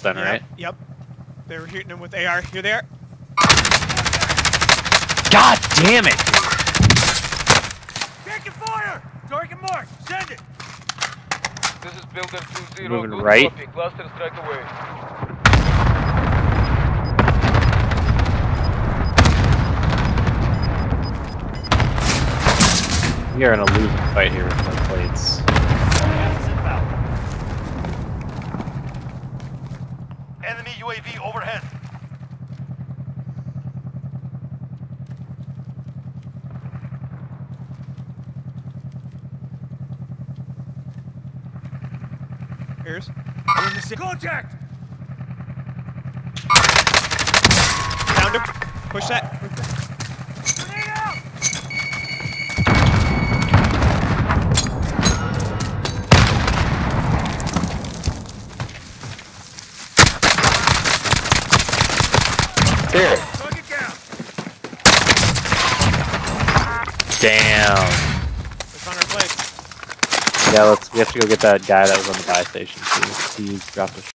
then, Yep, right? Yep. They were shooting him with AR. Here they are. God damn it! Taking fire! Target mark! Send it! This is Builder 2-0. Moving Good right. copy. Cluster strike away. We are in a losing fight here with no plates. Enemy UAV overhead. Here's. Contact! Found him. Push that. Grenade There. Target down! Damn. It's on our plate. Yeah, let's. We have to go get that guy that was on the buy station too. He dropped a